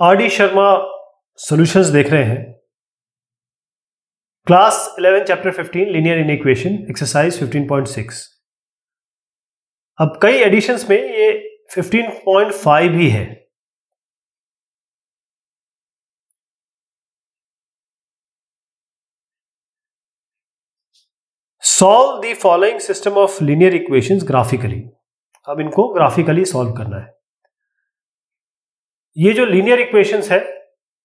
R D Sharma solutions देख रहे हैं। Class 11 chapter 15 linear inequation exercise 15.6 अब कई एडिशंस में ये 15.5 भी है। Solve the following system of linear equations graphically अब इनको ग्राफिकली सॉल्व करना है। ये जो लीनियर इक्वेशंस है,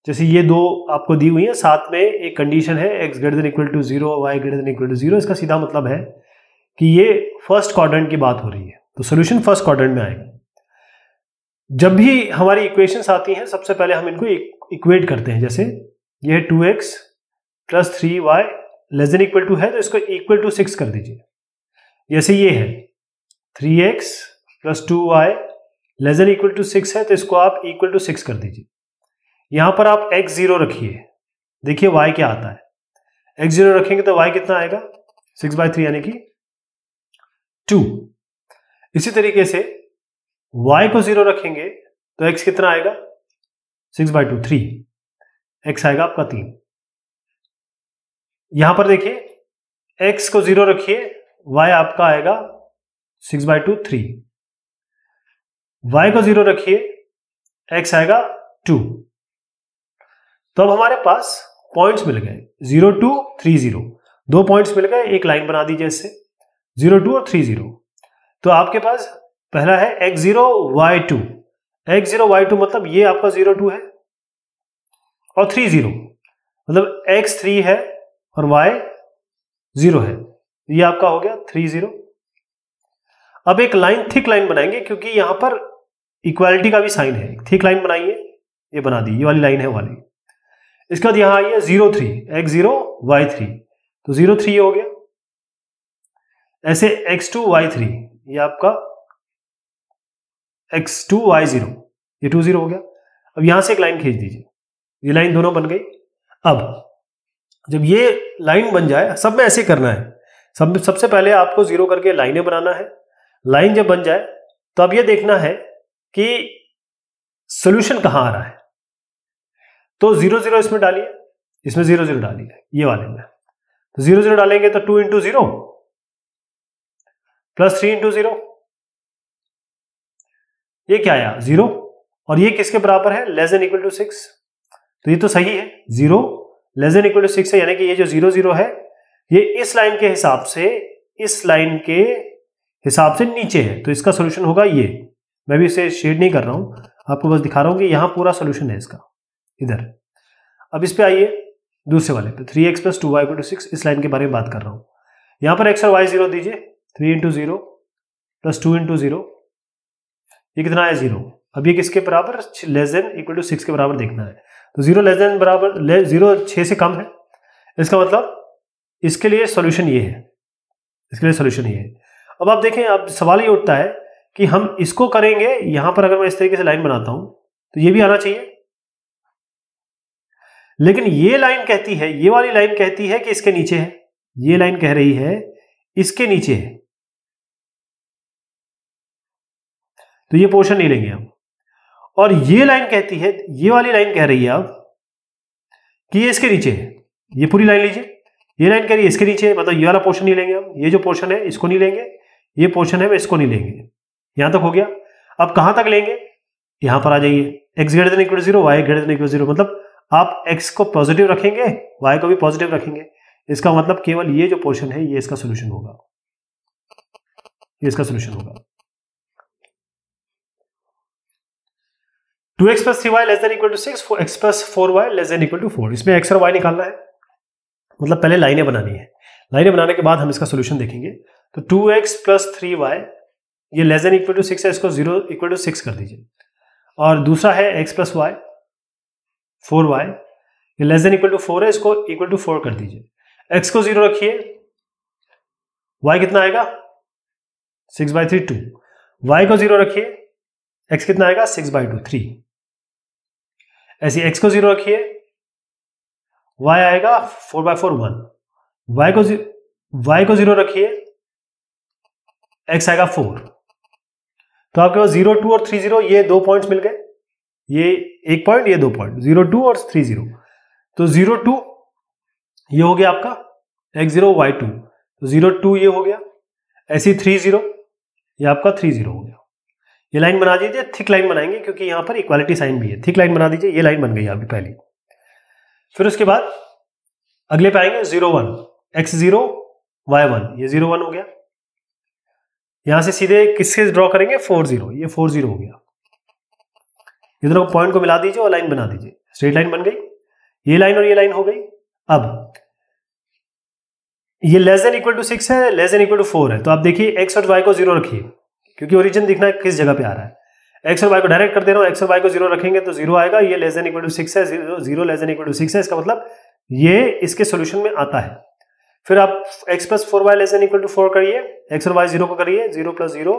जैसे ये दो आपको दी हुई है, साथ में एक कंडीशन है X greater than equal to zero Y greater than equal to zero इसका सीधा मतलब है कि ये फ़र्स्ट क्वाड्रेंट की बात हो रही है। तो सोल्यूशन फ़र्स्ट क्वाड्रेंट में आएगा। जब भी हमारी इक्वेशंस आती हैं, सबसे पहले हम इनको इक्वेट करते हैं। जैसे ये two X plus three Y less than equal to है तो इसको इक्वल टू सिक्स कर दीजिए। जैसे ये है three X plus two Y than equal to six है तो इसको आप इक्वल टू सिक्स कर दीजिए। यहाँ पर आप एक्स ज़ीरो रखिए। देखिए वाई क्या आता है। एक्स ज़ीरो रखेंगे तो वाई कितना आएगा? सिक्स बाय थ्री यानी कि टू इसी तरीके से वाई को ज़ीरो रखेंगे तो एक्स कितना आएगा? Six by two three X आएगा आपका तीन। यहाँ पर देखिए एक्स को ज़ीरो रखिए वाई आपका आएगा six by two three y को ज़ीरो रखिए, x आएगा टू तो अब हमारे पास पॉइंट्स मिल गए ज़ीरो टू थ्री ज़ीरो दो पॉइंट्स मिल गए, एक लाइन बना दीजिए इससे ज़ीरो टू और थ्री ज़ीरो तो आपके पास पहला है X zero Y two X zero Y two मतलब ये आपका ज़ीरो टू है, और थ्री ज़ीरो मतलब एक्स थ्री है और वाई ज़ीरो है. ये आपका हो गया थ्री ज़ीरो अब एक लाइन थिक लाइन बनाएँगे, क्योंकि यहाँ पर इक्वालिटी का भी साइन है। थिक लाइन बनाइए, ये बना दी, ये वाली लाइन है वाली। इसके बाद यहाँ आइए zero three X zero Y three तो ज़ीरो थ्री हो गया। ऐसे एक्स टू वाई थ्री ये आपका एक्स टू वाई ज़ीरो ये टू ज़ीरो हो गया। अब यहाँ से एक लाइन खींच दीजिए। ये लाइन दोनों बन गई। अब जब ये लाइन बन जाए, सब में ऐसे करना है। सब, सबसे पहले आपको ज़ीरो करके लाइनें बनाना है। लाइन जब बन जाए तो अब ये देखना है कि सोल्यूशन कहाँ आ रहा है? तो ज़ीरो ज़ीरो इसमें डालिए। इसमें ज़ीरो ज़ीरो डालिए। ये वाले में। तो ज़ीरो ज़ीरो डालेंगे तो two into zero plus three into zero ये क्या आया? ज़ीरो और ये किसके बराबर है? Less than equal to six तो ये तो सही है। Zero less than equal to six है, यानी कि ये जो ज़ीरो ज़ीरो है, ये इस लाइन के हिसाब से, इस लाइन के हिसाब से नीचे है। तो इसका सोल्यूशन होगा ये। मैं भी इसे शेड नहीं कर रहा हूँ। आपको बस दिखा रहा हूँ कि यहाँ पूरा सोल्यूशन है इसका। इधर। अब इस पे आइए दूसरे वाले पे। Three X plus two Y two six इस लाइन के बारे में बात कर रहा हूँ। यहाँ पर एक्स और वाई ज़ीरो दीजिए। Three into zero plus two into zero ये कितना है? ज़ीरो अब ये किसके बराबर? Less than equal to six के बराबर देखना है। तो ज़ीरो लेस देन बराबर ज़ीरो छः से कम है। इसका मतलब इसके लिए सोल्यूशन ये है। इसके लिए सोल्यूशन ये है। अब आप देखें, अब सवाल ये उठता है कि हम इसको करेंगे, यहाँ पर अगर मैं इस तरीके से लाइन बनाता हूँ तो ये भी आना चाहिए। लेकिन ये लाइन कहती है, ये वाली लाइन कहती है कि इसके नीचे है, ये लाइन कह रही है, इसके नीचे है। तो ये पोर्शन नहीं लेंगे हम। और ये लाइन कहती है, ये वाली लाइन कह रही है अब, कि ये इसके नीचे है। ये पूरी लाइन लीजिए। ये लाइन कह रही है, इसके नीचे मतलब ये वाला पोर्शन नहीं लेंगे हम, ये जो पोर्शन है, इसको नहीं लेंगे, ये पोर्शन है इसको नहीं लेंगे। यहाँ तक हो गया। अब कहाँ तक लेंगे? यहाँ पर आ जाइए। X greater than equal zero Y greater than equal zero मतलब आप एक्स को पॉजिटिव रखेंगे वाई को भी पॉजिटिव रखेंगे। इसका मतलब केवल ये जो पोर्शन है, ये इसका सोल्यूशन होगा। ये इसका सोल्यूशन होगा। Two X plus three Y less than equal to six X plus four Y less than equal to four इसमें एक्स और वाई निकालना है। मतलब पहले लाइनें बनानी है। लाइनें बनाने के बाद हम इसका सोल्यूशन देखेंगे। तो two X plus three Y ये less than equal to six है, इसको ज़ीरो इक्वल टू सिक्स कर दीजिए। और दूसरा है X plus Y four Y ये less than equal to four है, इसको इक्वल टू फोर कर दीजिए। एक्स को ज़ीरो रखिए वाई कितना आएगा? Six by three two Y को ज़ीरो रखिए एक्स कितना आएगा? सिक्स बाई टू थ्री ऐसे एक्स को ज़ीरो रखिए वाई आएगा four by four one Y को वाई को ज़ीरो रखिए एक्स आएगा फोर तो आपके पास ज़ीरो टू और थ्री ज़ीरो, ये दो पॉइंट्स मिल गए। ये एक पॉइंट ये दो पॉइंट ज़ीरो टू और थ्री ज़ीरो। तो ज़ीरो टू, ये हो गया आपका एक्स ज़ीरो वाई टू। तो ज़ीरो टू ये हो गया, ऐसी थ्री ज़ीरो, ये आपका थ्री ज़ीरो हो गया। ये लाइन बना दीजिए थिक लाइन बनाएँगे, क्योंकि यहाँ पर इक्वालिटी साइन भी है। थिक लाइन बना दीजिए, ये लाइन बन गई अभी पहली। फिर उसके बाद, अगले पे आएँगे, zero one x zero y one. ये ज़ीरो वन हो गया। यहाँ से सीधे किससे ड्रॉ करेंगे? Four zero. ये फोर ज़ीरो हो गया। इधर पॉइंट को मिला दीजिए और लाइन बना दीजिए। स्ट्रेट लाइन बन गई। ये लाइन और ये लाइन हो गई। अब, ये less than equal to six है less than equal to four है। तो आप देखिए एक्स और वाई को ज़ीरो रखिए। क्योंकि ओरिजिन दिखना किस जगह पे आ रहा है। एक्स और वाई को डायरेक्ट कर दे रहा हूँ एक्स और वाई को ज़ीरो रखेंगे तो ज़ीरो आएगा। ये less than equal to six है zero less than equal to six है। इसका मतलब ये इसके सोल्यूशन में आता है। फिर आप x plus four y less than equal to four करिए एक्स और वाई ज़ीरो को करिए zero plus zero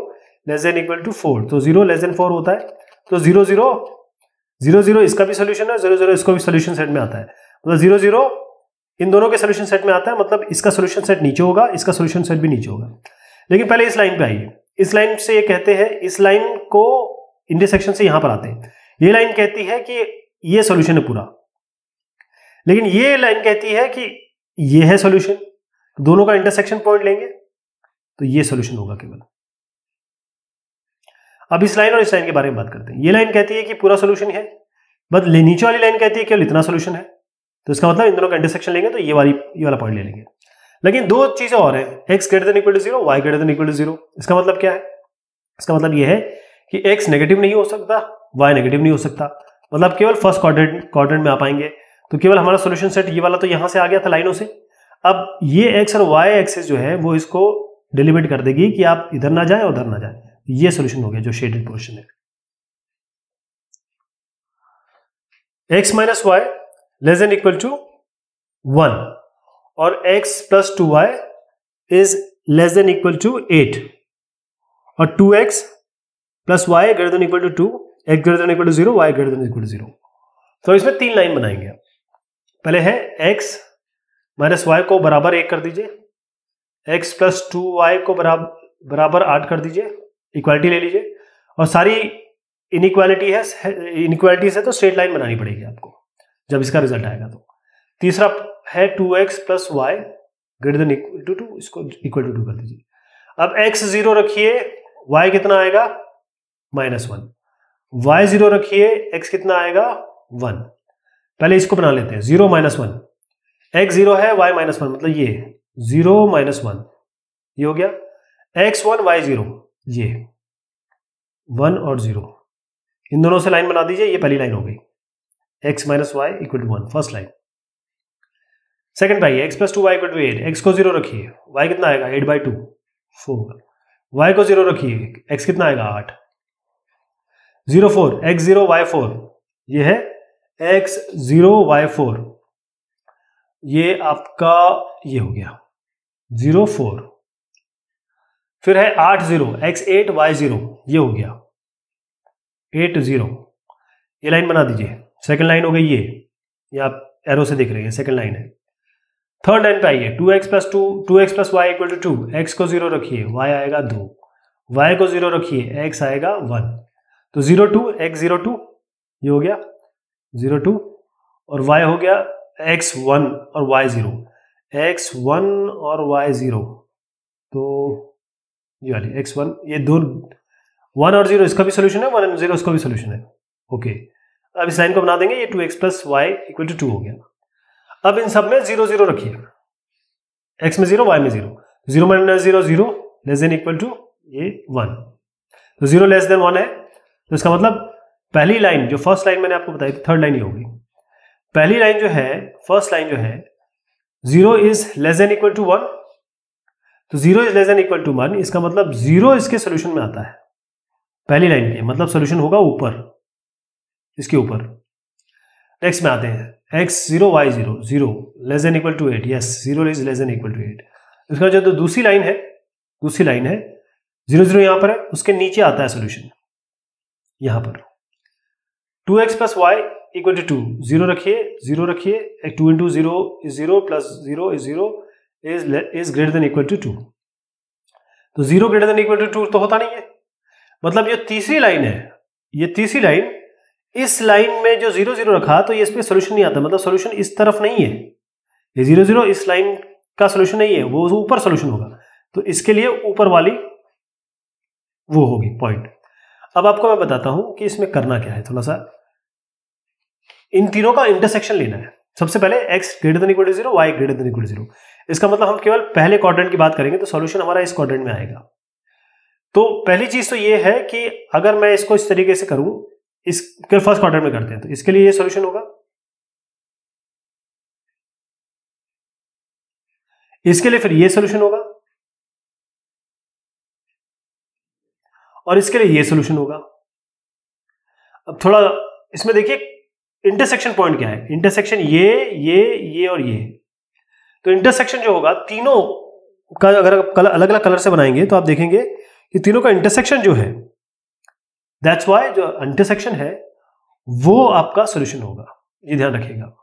less than equal to four तो ज़ीरो लेस देन फोर होता है। तो ज़ीरो ज़ीरो ज़ीरो ज़ीरो इसका भी सोल्यूशन है ज़ीरो ज़ीरो इसको भी सोल्यूशन सेट में आता है। मतलब ज़ीरो ज़ीरो इन दोनों के सोल्यूशन सेट में आता है मतलब इसका सोल्यूशन सेट नीचे होगा, इसका सोल्यूशन सेट भी नीचे होगा। लेकिन पहले इस लाइन पे आइए। इस लाइन से ये कहते हैं, इस लाइन को इंटरसेक्शन से यहाँ पर आते हैं। ये लाइन कहती है कि ये सोल्यूशन है पूरा। लेकिन ये लाइन कहती है कि ये है सोल्यूशन दोनों का इंटरसेक्शन पॉइंट लेंगे तो ये सोल्यूशन होगा केवल। अब इस लाइन और इस लाइन के बारे में बात करते हैं। ये लाइन कहती है कि पूरा सोल्यूशन है बट नीचे वाली लाइन कहती है केवल इतना सोल्यूशन है। तो इसका मतलब इन दोनों का इंटरसेक्शन लेंगे तो ये वाली, ये वाला पॉइंट ले लेंगे। लेकिन दो चीज़ें और है x greater than equal to zero y greater than equal to zero इसका मतलब क्या है? इसका मतलब यह है कि एक्स नेगेटिव नहीं हो सकता वाई नेगेटिव नहीं हो सकता। मतलब केवल फ़र्स्ट क्वाड्रेंट क्वाड्रेंट में आ पाएँगे। तो केवल हमारा सोल्यूशन सेट ये वाला तो यहाँ से आ गया था लाइनों से। अब ये एक्स और वाई एक्सेस जो है, वो इसको डिलीमिट कर देगी कि आप इधर ना जाए उधर ना जाए। ये सोल्यूशन हो गया जो शेडेड पोर्शन है। X minus y less than equal to one और x plus two y is less than equal to eight और two x plus y greater than equal to two x greater than equal to zero y greater than equal to zero तो इसमें तीन line बनाएँगे। पहले है x minus Y को बराबर एक कर दीजिए। एक्स प्लस टू वाई को बराबर बराबर आठ कर दीजिए। इक्वालिटी ले लीजिए। और सारी इनइक्वालिटी है इनइक्वालिटीज है तो स्ट्रेट लाइन बनानी पड़ेगी आपको, जब इसका रिज़ल्ट आएगा तो। तीसरा है two x plus y greater than equal to two, इसको इक्वल टू टू कर दीजिए। अब एक्स ज़ीरो रखिए, वाई कितना आएगा? Minus one. वाई ज़ीरो रखिए, एक्स कितना आएगा? वन। पहले इसको बना लेते हैं, zero minus one. X zero है वाई माइनस वन मतलब ये ज़ीरो माइनस वन ये हो गया। एक्स वन वाई ज़ीरो ये वन और ज़ीरो इन दोनों से लाइन बना दीजिए, ये पहली लाइन हो गई। X minus y equal to one first line second पाइए x plus two y equal to eight x को ज़ीरो रखिए। वाई कितना आएगा? Eight by two four y को ज़ीरो रखिए। एक्स कितना आएगा? आठ। Zero four x zero y four ये है। एक्स ज़ीरो वाई फोर ये आपका ये हो गया। Zero four. फिर है आठ zero, x eight, y zero, ये हो गया। Eight zero. ये लाइन बना दीजिए। सेकेंड लाइन हो गई ये। ये आप एरो से देख रहे हैं सेकेंड लाइन है। थर्ड लाइन पे आइए। Two x plus two two x plus y equal to two. X को ज़ीरो रखिए, वाई आएगा दो। वाई को ज़ीरो रखिए, एक्स आएगा वन। तो zero two, x zero two, ये हो गया। ज़ीरो टू और वाई हो गया एक्स वन और वाई ज़ीरो एक्स वन और वाई ज़ीरो तो ये वाली एक्स वन ये दो वन और ज़ीरो इसका भी सोल्यूशन है वन एंड ज़ीरो इसका भी सोल्यूशन है। ओके अब इस लाइन को बना देंगे, ये two x plus y equal to two हो गया। अब इन सब में ज़ीरो ज़ीरो रखिए। एक्स में ज़ीरो वाई में zero zero minus zero zero less than equal to ये वन तो ज़ीरो लेस देन वन है। तो इसका मतलब पहली लाइन जो फ़र्स्ट लाइन मैंने आपको बताई थर्ड लाइन ही होगी पहली लाइन जो है फ़र्स्ट लाइन जो है zero is less than equal to one तो zero is less than equal to one इसका मतलब ज़ीरो इसके सोल्यूशन में आता है। पहली लाइन के मतलब सोल्यूशन होगा ऊपर, इसके ऊपर। नेक्स्ट में आते हैं। X zero y zero zero less than equal to eight yes zero is less than equal to eight उसका जो तो दूसरी लाइन है, दूसरी लाइन है ज़ीरो ज़ीरो यहाँ पर है, उसके नीचे आता है सोल्यूशन यहाँ पर। Two x plus y equal to two zero रखिए ज़ीरो रखिए two into zero is zero plus zero is zero is greater than equal to two तो zero greater than equal to two तो होता नहीं है। मतलब ये तीसरी लाइन है। ये तीसरी लाइन इस लाइन में जो ज़ीरो ज़ीरो रखा तो ये इस पर सोल्यूशन नहीं आता। मतलब सोल्यूशन इस तरफ़ नहीं है। ये ज़ीरो ज़ीरो इस लाइन का सोल्यूशन नहीं है। वो ऊपर सोल्यूशन होगा। तो इसके लिए ऊपर वाली वो होगी पॉइंट अब आपको मैं बताता हूँ कि इसमें करना क्या है। थोड़ा सा इन तीनों का इंटरसेक्शन लेना है। सबसे पहले x greater than equal to zero y greater than equal to zero इसका मतलब हम केवल पहले क्वाड्रेंट की बात करेंगे तो सॉल्यूशन हमारा इस क्वाड्रेंट में आएगा। तो पहली चीज़ तो ये है कि अगर मैं इसको इस तरीके से करूँ, इस फ़र्स्ट क्वार्टर में करते हैं तो इसके लिए ये सॉल्यूशन होगा। इसके लिए फिर ये सॉल्यूशन होगा। और इसके लिए ये सॉल्यूशन होगा। अब थोड़ा इसमें देखिए इंटरसेक्शन पॉइंट क्या है? इंटरसेक्शन ये ये ये और ये। तो इंटरसेक्शन जो होगा, तीनों का अगर कलर अलग अलग कलर से बनाएँगे तो आप देखेंगे कि तीनों का इंटरसेक्शन जो है दैट्स वाई जो इंटरसेक्शन है, वो आपका सोल्यूशन होगा। ये ध्यान रखिएगा।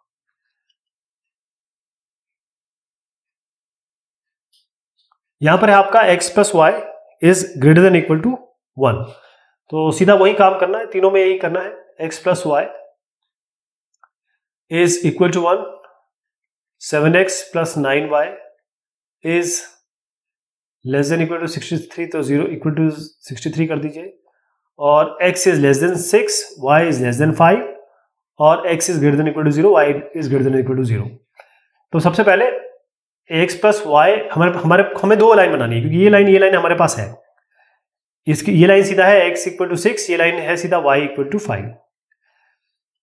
यहाँ पर है आपका x plus y is greater than equal to one तो सीधा वही काम करना है, तीनों में यही करना है, x plus y two one seven x plus nine y is less than equal to sixty three तो zero equal to sixty three कर दीजिए। और x is less than six y is less than five और x is greater than equal to zero y is greater than equal to zero तो सबसे पहले x plus Y हमारे हमारे हमें दो लाइन बनानी है, क्योंकि ये लाइन ये लाइन हमारे पास है। इसकी ये लाइन सीधा है x इक्वल टू सिक्स ये लाइन है सीधा y इक्वल टू फाइव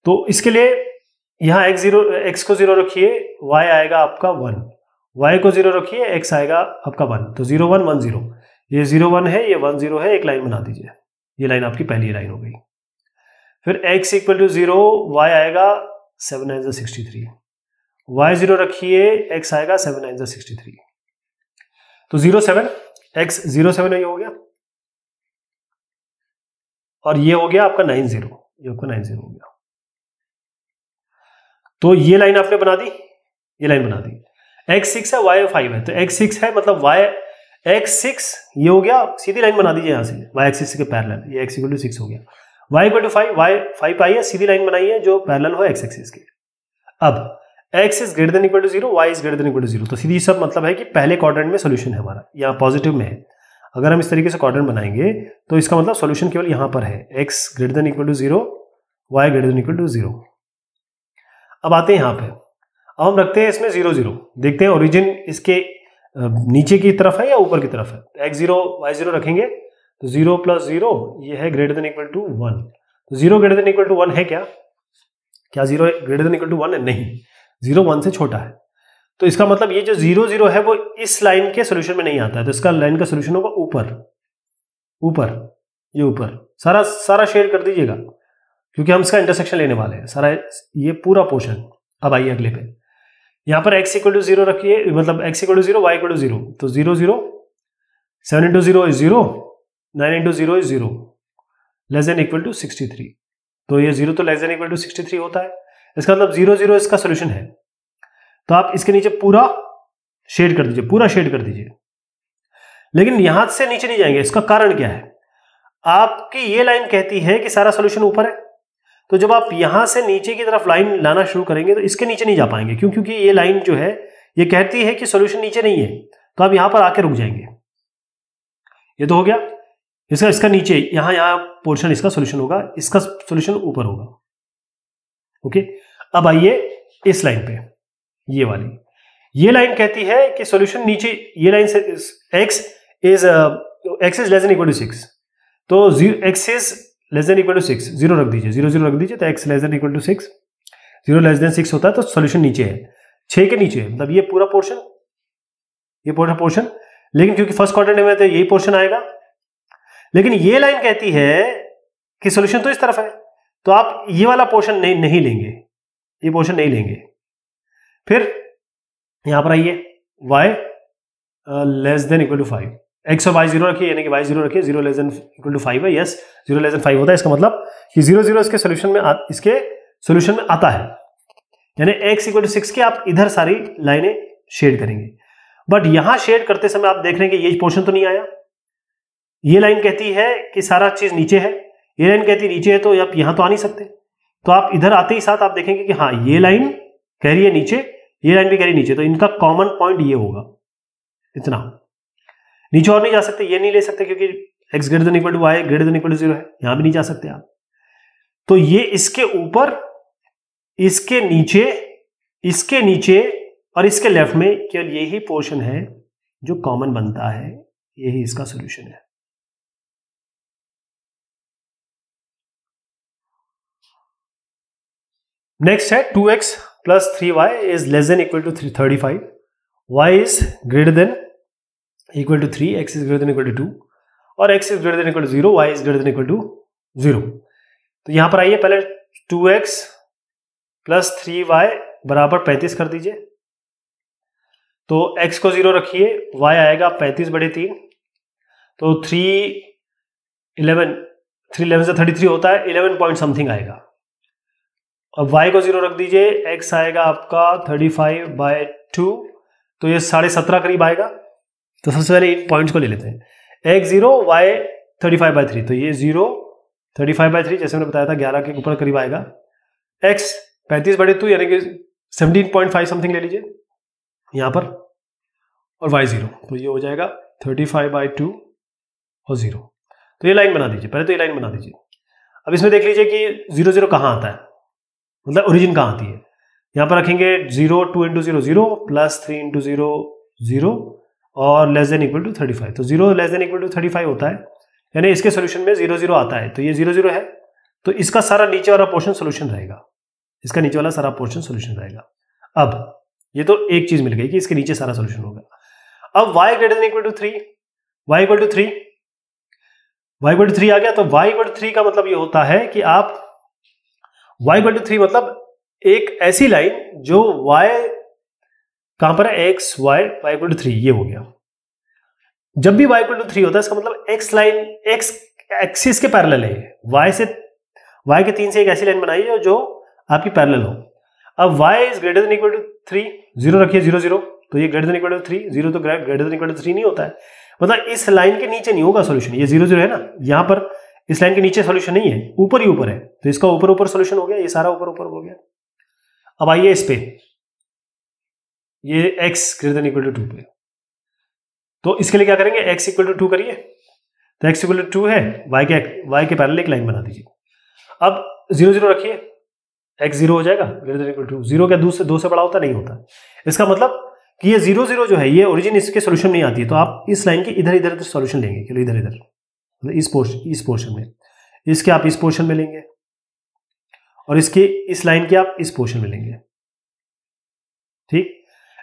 तो इसके लिए यहाँ एक्स ज़ीरो एक्स को ज़ीरो रखिए वाई आएगा आपका वन वाई को ज़ीरो रखिए एक्स आएगा आपका वन तो ज़ीरो वन वन ज़ीरो ये ज़ीरो वन है, ये वन ज़ीरो है, एक लाइन बना दीजिए। ये लाइन आपकी पहली लाइन हो गई। फिर x equal to zero y आएगा seven nine sixty three y zero रखिए, x आएगा सेवन नाइन सिक्सटी थ्री तो zero seven x zero seven ये हो गया। और ये हो गया आपका नाइन ज़ीरो आपका नाइन ज़ीरो हो गया। तो ये लाइन आपने बना दी? ये लाइन बना दी। एक्स सिक्स है वाई फाइव है। तो एक्स सिक्स है मतलब एक्स सिक्स ये हो गया, सीधी लाइन बना दीजिए यहाँ से। वाई एक्सिस के पैरेलल ये एक्स इक्वल टू सिक्स हो गया। Y equal to five y five आई है, सीधी लाइन बनाई है, जो पैरेलल हो एक्स एक्सिस के। अब x is greater than equal to zero y is greater than equal to zero तो सीधी सब मतलब है कि पहले क्वाड्रेंट में सोल्यूशन है हमारा, यहाँ पॉजिटिव में है। अगर हम इस तरीके से क्वाड्रेंट बनाएँगे तो इसका मतलब सोल्यूशन केवल यहाँ पर है। X greater than equal to zero y greater than equal to zero अब आते हैं यहाँ पे। अब हम रखते हैं इसमें ज़ीरो ज़ीरो देखते हैं ओरिजिन इसके नीचे की तरफ़ है या ऊपर की तरफ़ है? एक्स ज़ीरो वाई ज़ीरो रखेंगे। तो ज़ीरो प्लस ज़ीरो ये है greater than equal to one तो zero greater than equal to one है क्या? क्या zero greater than equal to one है? नहीं। ज़ीरो वन से छोटा है। तो इसका मतलब ये जो ज़ीरो ज़ीरो है, वो इस लाइन के सोल्यूशन में नहीं आता है। तो इसका लाइन का सोल्यूशन होगा ऊपर। ऊपर। ये ऊपर। सारा सारा शेयर कर दीजिएगा। क्योंकि हम इसका इंटरसेक्शन लेने वाले हैं। सारा ये पूरा पोर्शन अब आइए अगले पे। यहाँ पर एक्स इक्वल टू ज़ीरो रखिए मतलब x equal to zero y equal to zero तो zero zero seven into zero is zero nine into zero is zero less than equal to sixty three तो ये ज़ीरो तो less than equal to sixty three होता है। इसका मतलब zero zero इसका solution है। तो आप इसके नीचे पूरा शेड कर दीजिए, पूरा शेड कर दीजिए। लेकिन यहाँ से नीचे नहीं जाएँगे, इसका कारण क्या है? आपकी ये लाइन कहती है कि सारा सोल्यूशन ऊपर है। तो जब आप यहाँ से नीचे की तरफ़ लाइन लाना शुरू करेंगे तो इसके नीचे नहीं जा पाएँगे, क्यों? क्योंकि ये लाइन जो है, ये कहती है कि सोल्यूशन नीचे नहीं है। तो आप यहाँ पर आके रुक जाएँगे। ये तो हो गया। इसका इसका नीचे, यहाँ यहाँ पोर्शन इसका सोल्यूशन होगा, इसका सोल्यूशन ऊपर होगा। ओके अब आइए इस लाइन पे, ये वाली। ये लाइन कहती है कि सोल्यूशन नीचे, ये लाइन से x is x is less equal to six तो x is less than equal to six zero रख दीजिए ज़ीरो ज़ीरो रख दीजिए तो x less than equal to six zero less than six होता है तो सोल्यूशन नीचे है। छह के नीचे है मतलब ये पूरा पोर्शन ये पूरा पोर्शन लेकिन क्योंकि फ़र्स्ट क्वार्टर में तो यही पोर्शन आएगा, लेकिन ये लाइन कहती है कि सोल्यूशन तो इस तरफ़ है तो आप ये वाला पोर्शन नहीं नहीं लेंगे, ये पोर्शन नहीं लेंगे। फिर यहाँ पर आइए y less than equal to five x और वाई ज़ीरो रखिए यानी कि वाई ज़ीरो रखिए zero less equal to five है यस ज़ीरो लेस फाइव होता है इसका मतलब कि ज़ीरो ज़ीरो इसके सोल्यूशन में आ, इसके सोल्यूशन में आता है। यानी एक्स इक्वल टू सिक्स के आप इधर सारी लाइनें शेड करेंगे। बट यहाँ शेड करते समय आप देख रहे हैं कि ये पोर्शन तो नहीं आया। ये लाइन कहती है कि सारा चीज़ नीचे है। ये लाइन कहती है नीचे है तो आप यहाँ तो आ नहीं सकते। तो आप इधर आते ही साथ आप देखेंगे कि हाँ ये लाइन कह रही है नीचे ये लाइन भी कह रही है नीचे तो इनका कॉमन पॉइंट ये होगा। इतना। नीचे और नहीं जा सकते, ये नहीं ले सकते क्योंकि x greater than equal to y greater than equal to zero है, यहाँ भी नहीं जा सकते आप। तो ये इसके ऊपर, इसके नीचे इसके नीचे और इसके लेफ़्ट में केवल यही पोर्शन है जो कॉमन बनता है, यही इसका सोल्यूशन है। नेक्स्ट है two x plus three y is less than equal to three thirty five y is greater than equal to three x is greater than equal to two और x is greater than equal to zero y is greater than equal to zero तो यहाँ पर आइए, पहले two x plus three y बराबर पैंतीस कर दीजिए। तो x को ज़ीरो रखिए, y आएगा पैंतीस बड़े तीन। तो थ्री इलेवन थ्री इलेवन से थर्टी थ्री होता है इलेवन पॉइंट समथिंग आएगा। अब y को ज़ीरो रख दीजिए, x आएगा आपका थर्टी फाइव बाय टू तो ये साढ़े सत्रह करीब आएगा। तो सबसे पहले इन पॉइंट्स को ले लेते हैं। X zero y thirty five by three तो ये zero thirty five by three जैसे मैंने बताया था, ग्यारह के ऊपर करीब आएगा। एक्स पैंतीस बड़े टू यानी कि सेवनटीन पॉइंट फाइव समथिंग ले लीजिए, यहाँ पर, और वाई ज़ीरो तो ये हो जाएगा थर्टी फाइव बाई टू और ज़ीरो तो ये लाइन बना दीजिए, पहले तो ये लाइन बना दीजिए। अब इसमें देख लीजिए कि ज़ीरो ज़ीरो कहाँ आता है मतलब ओरिजिन कहाँ आती है। यहाँ पर रखेंगे zero two into zero zero plus three into zero zero और less than equal to thirty five तो zero less than equal to thirty five होता है, यानी इसके सोल्यूशन में ज़ीरो ज़ीरो आता है। तो ये ज़ीरो ज़ीरो है। तो इसका सारा नीचे वाला पोर्शन सोल्यूशन रहेगा। इसका नीचे वाला सारा पोर्शन सोल्यूशन रहेगा। अब ये तो एक चीज़ मिल गई कि इसके नीचे सारा सोल्यूशन होगा। अब y greater than equal to three y equal to three y equal to three आ गया। तो y इक्वल टू थ्री का मतलब ये होता है कि आप y इक्वल टू थ्री मतलब एक ऐसी लाइन जो y कहाँ पर है? X y equal to three ये हो गया। जब भी वाई टू थ्री होता है, इसका मतलब x लाइन x एक्सिस के पैरेलल है। Y से, y के तीन से एक ऐसी लाइन बनाई है जो आपकी पैरेलल हो। अब y is greater than equal to three zero रखिए ज़ीरो ज़ीरो तो ये greater than equal to three zero तो greater than equal to three नहीं होता है। मतलब इस लाइन के नीचे नहीं होगा सोल्यूशन ये ज़ीरो ज़ीरो है ना? यहाँ पर इस लाइन के नीचे सोल्यूशन नहीं है, ऊपर ही ऊपर है। तो इसका ऊपर ऊपर सोल्यूशन हो गया, ये सारा ऊपर ऊपर हो गया। अब आइए इस पे। ये x greater equal to two पे। तो इसके लिए क्या करेंगे? x इक्वल टू टू करिए। तो x इक्वल टू टू है। y के y के पैरेलल एक लाइन बना दीजिए। अब ज़ीरो ज़ीरो रखिए। x ज़ीरो हो जाएगा। ग्रेटर इक्वल टू ज़ीरो क्या दो से दो से बड़ा होता? नहीं होता। इसका मतलब कि ये ज़ीरो ज़ीरो जो है, ये ओरिजिन इसके सोल्यूशन नहीं आती है। तो आप इस लाइन के इधर इधर सोल्यूशन लेंगे। चलो इधर इधर। मतलब इस पोर्शन इस पोर्शन में। इसके आप इस पोर्शन में लेंगे। और इसके इस लाइन के आप इस पोर्शन में लेंगे। ठीक?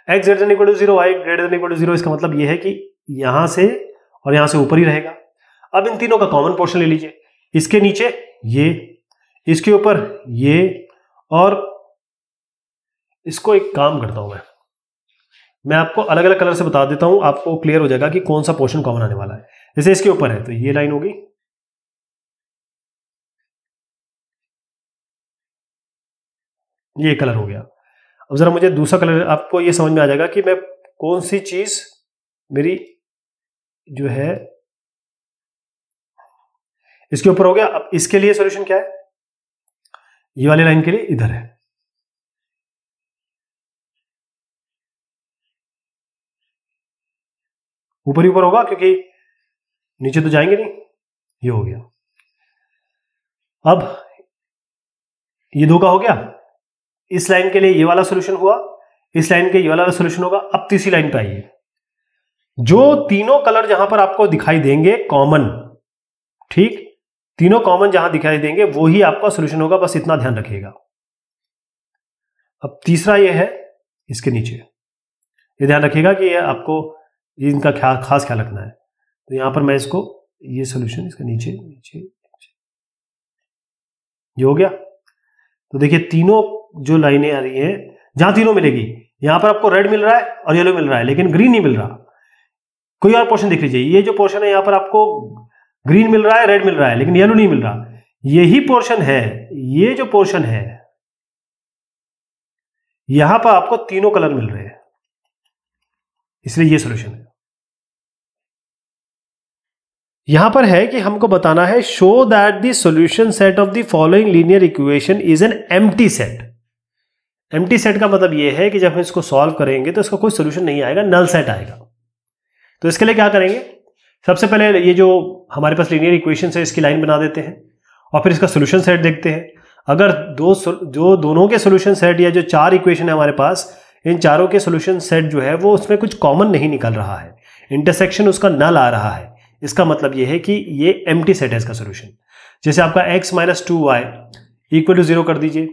X greater equal to zero y greater equal to zero इसका मतलब ये है कि यहाँ से और यहाँ से ऊपर ही रहेगा। अब इन तीनों का कॉमन पोर्शन ले लीजिए। इसके नीचे ये, इसके ऊपर ये, और इसको एक काम करता हूँ मैं। मैं आपको अलग अलग कलर से बता देता हूँ, आपको क्लियर हो जाएगा कि कौन सा पोर्शन कॉमन आने वाला है। जैसे इसके ऊपर है तो ये लाइन होगी। ये कलर हो गया। अब जरा मुझे दूसरा कलर, आपको ये समझ में आ जाएगा कि मैं कौन सी चीज़ मेरी जो है, इसके ऊपर हो गया। अब इसके लिए सॉल्यूशन क्या है? ये वाली लाइन के लिए इधर है। ऊपर ही ऊपर होगा क्योंकि नीचे तो जाएँगे नहीं। ये हो गया। अब ये दो का हो गया। इस लाइन के लिए ये वाला सोल्यूशन हुआ, इस लाइन के ये वाला सोल्यूशन होगा, अब तीसरी लाइन पे आइए। जो तीनों कलर जहाँ पर आपको दिखाई देंगे कॉमन ठीक? तीनों कॉमन जहाँ दिखाई देंगे, वो ही आपका सोल्यूशन होगा, बस इतना ध्यान रखिएगा। अब तीसरा ये है, इसके नीचे। ये ध्यान रखिएगा कि ये आपको, ये इनका ख्याल खास ख्याल रखना है। तो यहाँ पर मैं इसको, ये सोल्यूशन इसके नीचे नीचे। ये हो गया? तो देखिए, तीनों जो लाइनें आ रही हैं, जहाँ तीनों मिलेगी। यहाँ पर आपको रेड मिल रहा है और येलो मिल रहा है, लेकिन ग्रीन नहीं मिल रहा। कोई और पोर्शन देख लीजिए। ये जो पोर्शन है, यहाँ पर आपको ग्रीन मिल रहा है रेड मिल रहा है, लेकिन येलो नहीं मिल रहा। यही पोर्शन है। ये जो पोर्शन है, यहाँ पर आपको तीनों कलर मिल रहे हैं। इसलिए ये सोल्यूशन है। यहाँ पर है कि हमको बताना है show that the solution set of the following linear equation is an empty set empty set का मतलब यह है कि जब हम इसको सॉल्व करेंगे तो इसका कोई सोल्यूशन नहीं आएगा नल सेट आएगा। तो इसके लिए क्या करेंगे? सबसे पहले ये जो हमारे पास लीनियर इक्वेशन है, इसकी लाइन बना देते हैं और फिर इसका सोल्यूशन सेट देखते हैं। अगर दो जो दोनों के सोल्यूशन सेट या जो चार इक्वेशन है हमारे पास, इन चारों के सोल्यूशन सेट जो है, वो उसमें कुछ कॉमन नहीं निकल रहा है। इंटरसेक्शन उसका नल आ रहा है। इसका मतलब ये है कि ये एम सेट है इसका सोल्यूशन जैसे आपका x minus two y equal to zero कर दीजिए।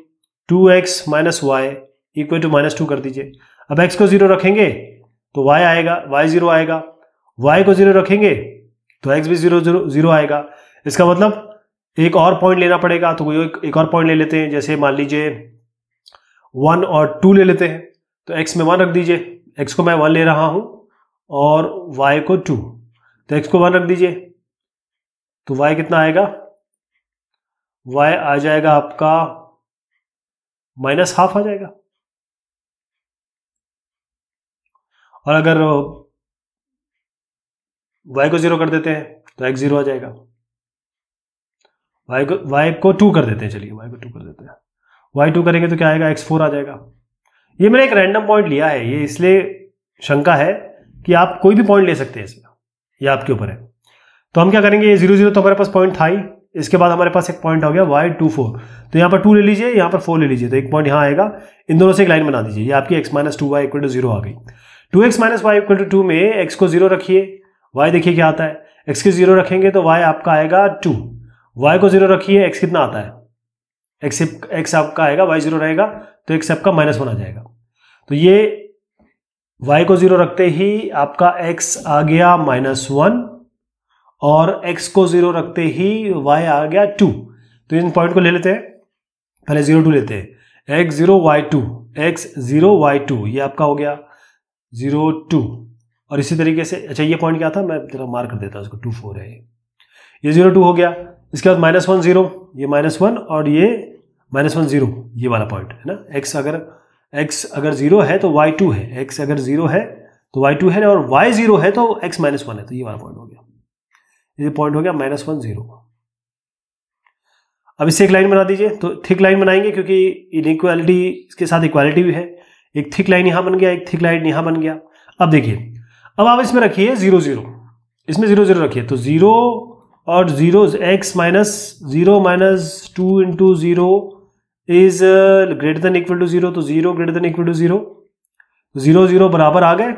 Two x minus y equal to minus two कर दीजिए। अब x को ज़ीरो रखेंगे तो y आएगा y ज़ीरो आएगा। y को ज़ीरो रखेंगे तो x भी ज़ीरो ज़ीरो ज़ीरो आएगा। इसका मतलब एक और पॉइंट लेना पड़ेगा तो एक, एक और पॉइंट ले लेते हैं। जैसे मान लीजिए वन और टू ले लेते हैं तो x में वन रख दीजिए। x को मैं वन ले रहा हूँ और y को टू। तो x को वन रख दीजिए तो y कितना आएगा? y आ जाएगा आपका माइनस हाफ़ आ जाएगा। और अगर वाई को ज़ीरो कर देते हैं तो एक्स ज़ीरो आ जाएगा। वाई को वाई को टू कर देते हैं, चलिए वाई को टू कर देते हैं। वाई टू करेंगे तो क्या आएगा? एक्स फोर आ जाएगा। ये मैंने एक रैंडम पॉइंट लिया है, ये इसलिए शंका है कि आप कोई भी पॉइंट ले सकते हैं इसमें, ये आपके ऊपर है। तो हम क्या करेंगे? ज़ीरो ज़ीरो तो हमारे पास पॉइंट था ही। इसके बाद हमारे पास एक पॉइंट हो गया वाई टू फोर तो यहाँ पर टू ले लीजिए, यहाँ पर फोर ले लीजिए। तो एक पॉइंट यहाँ आएगा। इन दोनों से एक लाइन बना दीजिए। ये आपकी x minus two y equal to zero आ गई। Two x minus y equal to two में एक्स को ज़ीरो रखिए। वाई देखिए क्या आता है। एक्स को ज़ीरो रखेंगे तो वाई आपका आएगा टू वाई को ज़ीरो रखिए एक्स कितना आता है? एक्स एक्स आपका आएगा वाई ज़ीरो रहेगा तो एक्स आपका माइनस वन आ जाएगा। तो ये वाई को ज़ीरो रखते ही आपका एक्स आ गया माइनस वन और x को ज़ीरो रखते ही y आ गया टू तो इन पॉइंट को ले लेते हैं। पहले ज़ीरो टू लेते हैं। X zero y two x zero y two ये आपका हो गया ज़ीरो टू और इसी तरीके से अच्छा ये पॉइंट क्या था? मैं तेरा मार्क कर देता इसको। टू फोर है ये। ज़ीरो टू हो गया। इसके बाद माइनस वन ज़ीरो ये माइनस वन और ये माइनस वन ज़ीरो ये वाला पॉइंट है ना? एक्स अगर एक्स अगर ज़ीरो है तो वाई टू है। एक्स अगर ज़ीरो है तो वाई टू है और वाई ज़ीरो है तो एक्स माइनस वन है। तो ये वाला पॉइंट हो गया। ये पॉइंट हो गया माइनस वन ज़ीरो अब इससे एक लाइन बना दीजिए तो थिक लाइन बनाएँगे क्योंकि इनइक्वालिटी के साथ इक्वालिटी भी है। एक थिक लाइन यहाँ बन गया, एक थिक लाइन यहाँ बन गया। अब देखिए, अब आप इसमें रखिए ज़ीरो ज़ीरो इसमें ज़ीरो ज़ीरो रखिए तो ज़ीरो और zero x minus zero minus two into zero is greater than equal to zero तो zero greater than equal to zero zero zero बराबर आ गए।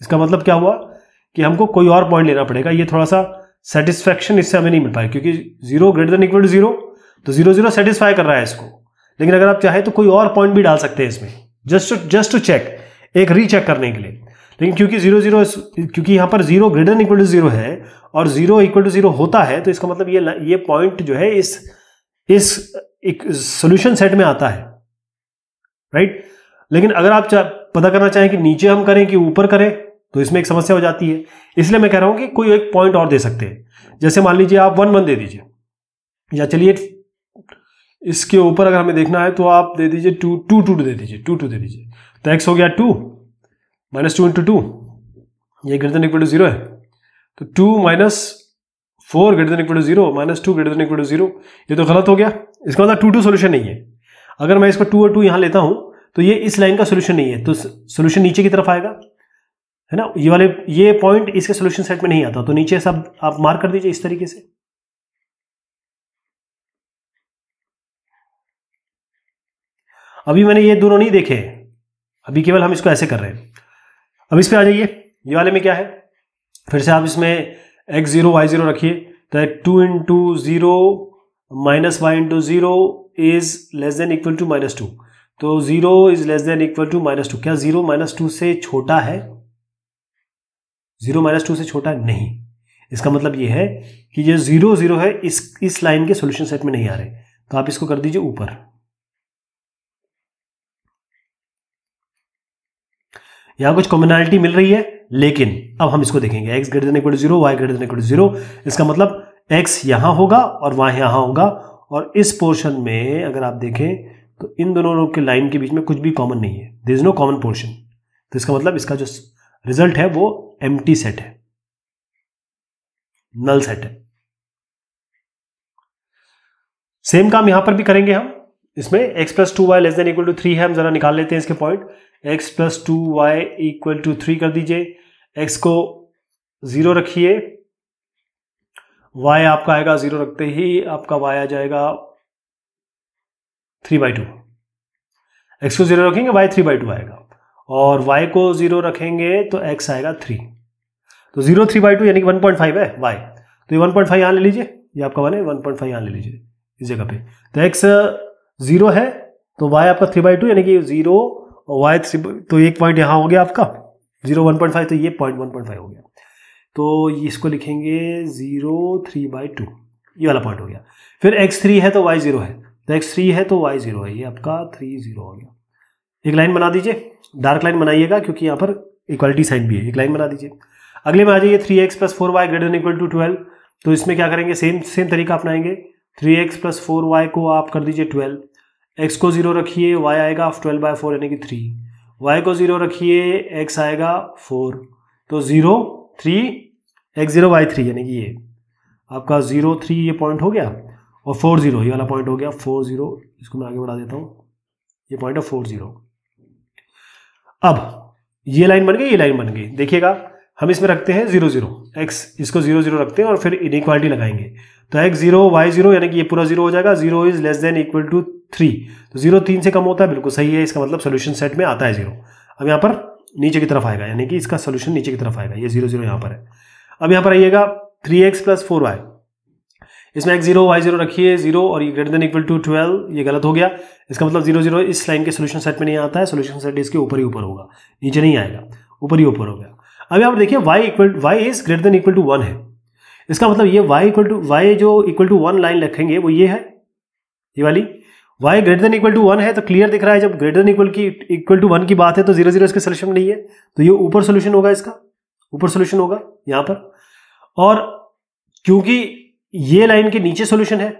इसका मतलब क्या हुआ? कि हमको कोई और पॉइंट लेना पड़ेगा। ये थोड़ा सा सेटिस्फैक्शन इससे हमें नहीं मिल पाए क्योंकि zero greater than equal to zero तो ज़ीरो ज़ीरो सेटिस्फाई कर रहा है इसको। लेकिन अगर आप चाहे तो कोई और पॉइंट भी डाल सकते हैं इसमें जस्ट जस्ट टू चेक एक रीचेक करने के लिए। लेकिन क्योंकि ज़ीरो ज़ीरो क्योंकि यहाँ पर zero greater than equal to zero है, और ज़ीरो इक्वल टू ज़ीरो होता है तो इसका मतलब ये ये पॉइंट जो है इस इस एक सोल्यूशन सेट में आता है। राइट लेकिन अगर आप पता करना चाहें कि नीचे हम करें कि ऊपर करें तो इसमें एक समस्या हो जाती है। इसलिए मैं कह रहा हूँ कि कोई एक पॉइंट और दे सकते हैं। जैसे मान लीजिए आप वन वन दे दीजिए। या चलिए इसके ऊपर अगर हमें देखना है तो आप दे दीजिए टू टू टू दे दीजिए टू टू दे दीजिए। तो एक्स हो गया two minus two into two ये greater than equal to zero है। तो two minus four greater than equal to zero minus two greater than equal to zero ये तो गलत हो गया। इसका मतलब टू टू सोल्यूशन नहीं है। अगर मैं इसको टू और टू यहाँ लेता हूँ तो ये इस लाइन का सोल्यूशन नहीं है। तो सोल्यूशन नीचे की तरफ़ आएगा। है ना? ये वाले, ये पॉइंट इसके सोल्यूशन सेट में नहीं आता तो नीचे सब आप मार्क कर दीजिए इस तरीके से। अभी मैंने ये दोनों नहीं देखे, अभी केवल हम इसको ऐसे कर रहे हैं। अब इस पे आ जाइए, ये वाले में क्या है? फिर से आप इसमें एक्स ज़ीरो वाई ज़ीरो रखिए तो two into zero minus y into zero is less than equal to minus two तो zero is less than equal to minus two क्या ज़ीरो माइनस टू से छोटा है? ज़ीरो माइनस टू से छोटा नहीं। इसका मतलब ये है कि ये ज़ीरो ज़ीरो है, इस इस लाइन के सॉल्यूशन सेट में नहीं आ रहे। तो आप इसको कर दीजिए ऊपर। यहाँ कुछ कॉमनैलिटी मिल रही है, लेकिन अब हम इसको देखेंगे। X greater than equal zero y greater than equal zero इसका मतलब एक्स यहाँ होगा और वाई यहाँ होगा। और इस पोर्शन में अगर आप देखें तो इन दोनों के लाइन के बीच में कुछ भी कॉमन नहीं है। This is no common portion तो इसका मतलब इसका जो रिज़ल्ट है वो एम सेट है। नल सेट है। सेम काम यहाँ पर भी करेंगे हम। इसमें x plus two y less than equal to three है, हम जरा निकाल लेते हैं इसके point x plus two y equal to three कर दीजिए। x को ज़ीरो रखिए। y आपका आएगा ज़ीरो रखते ही आपका y आ जाएगा थ्री बाई टू एक्स को ज़ीरो रखेंगे, y थ्री बाई टू आएगा। और y को ज़ीरो रखेंगे तो x आएगा थ्री तो ज़ीरो थ्री बाई टू यानी कि वन पॉइंट फाइव है, y तो ये वन पॉइंट फाइव यहाँ ले लीजिए, ये आपका वन है वन पॉइंट फाइव यहाँ ले लीजिए, इस जगह पे। तो x ज़ीरो है तो y आपका थ्री बाई टू यानी कि ज़ीरो और वाई थ्री तो एक पॉइंट यहाँ हो गया आपका ज़ीरो वन पॉइंट फाइव तो ये पॉइंट वन पॉइंट फाइव हो गया। तो इसको लिखेंगे ज़ीरो थ्री बाई टू ये वाला पॉइंट हो गया। फिर एक्स थ्री है तो वाई ज़ीरो है। तो एक्स थ्री है तो वाई ज़ीरो है। ये आपका थ्री ज़ीरो हो गया। एक लाइन बना दीजिए डार्क लाइन बनाइएगा क्योंकि यहाँ पर इक्वालिटी साइन भी है। एक लाइन बना दीजिए। अगले में आ जाइए three x plus four y greater equal to twelve तो इसमें क्या करेंगे? सेम सेम तरीका अपनाएँगे। Three x plus four y को आप कर दीजिए ट्वेल्व एक्स को ज़ीरो रखिए वाई आएगा ट्वेल्व बाय फोर यानी कि थ्री वाई को ज़ीरो रखिए एक्स आएगा फोर तो zero three x zero y three यानी कि ये। आपका ज़ीरो थ्री ये पॉइंट हो गया। और फोर ज़ीरो ये वाला पॉइंट हो गया। फोर ज़ीरो इसको मैं आगे बढ़ा देता हूँ। ये पॉइंट है फोर ज़ीरो अब, ये लाइन बन गई, ये लाइन बन गई। देखिएगा, हम इसमें रखते हैं ज़ीरो ज़ीरो। एक्स इसको ज़ीरो ज़ीरो रखते हैं और फिर इनक्वालिटी लगाएँगे। तो एक्स ज़ीरो वाई ज़ीरो, यानी कि ये पूरा ज़ीरो हो जाएगा। Zero is less than equal to three तो ज़ीरो तीन से कम होता है, बिल्कुल सही है, इसका मतलब सोल्यूशन सेट में आता है ज़ीरो। अब यहाँ पर नीचे की तरफ़ आएगा, यानी कि इसका सोल्यूशन नीचे की तरफ़ आएगा। ये ज़ीरो ज़ीरो यहाँ पर है। अब यहाँ पर आइएगा three x plus four y इसमें एक्स ज़ीरो, वाई ज़ीरो रखिए, ज़ीरो और ये greater than equal to twelve ये गलत हो गया। इसका मतलब ज़ीरो ज़ीरो, इस लाइन के सोल्यूशन सेट में नहीं आता है। सोल्यूशन सेट इसके ऊपर ही ऊपर होगा। नीचे नहीं आएगा। ऊपर ही ऊपर हो गया। यहाँ पर देखिए y equal y is greater than equal to one है। इसका मतलब ये वाई इक्वल टू वाई जो इक्वल टू वन लाइन रखेंगे, वो ये है। ये वाली। Y greater than equal to one है तो क्लियर दिख रहा है। जब ग्रेटर देन इक्वल की इक्वल टू वन की बात है तो ज़ीरो ज़ीरो इसके सोल्यूशन नहीं है। तो ये ऊपर सोल्यूशन होगा इसका। ऊपर सोल्यूशन होगा यहाँ पर। और क्योंकि ये लाइन के नीचे सोल्यूशन है।